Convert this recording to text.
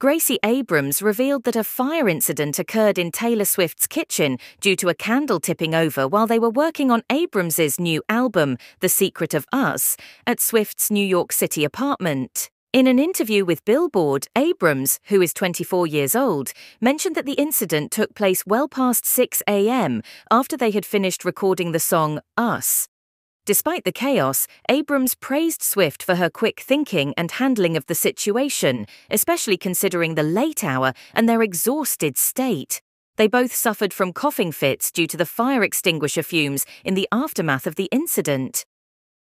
Gracie Abrams revealed that a fire incident occurred in Taylor Swift's kitchen due to a candle tipping over while they were working on Abrams's new album, The Secret of Us, at Swift's New York City apartment. In an interview with Billboard, Abrams, who is 24 years old, mentioned that the incident took place well past 6 a.m. after they had finished recording the song Us. Despite the chaos, Abrams praised Swift for her quick thinking and handling of the situation, especially considering the late hour and their exhausted state. They both suffered from coughing fits due to the fire extinguisher fumes in the aftermath of the incident.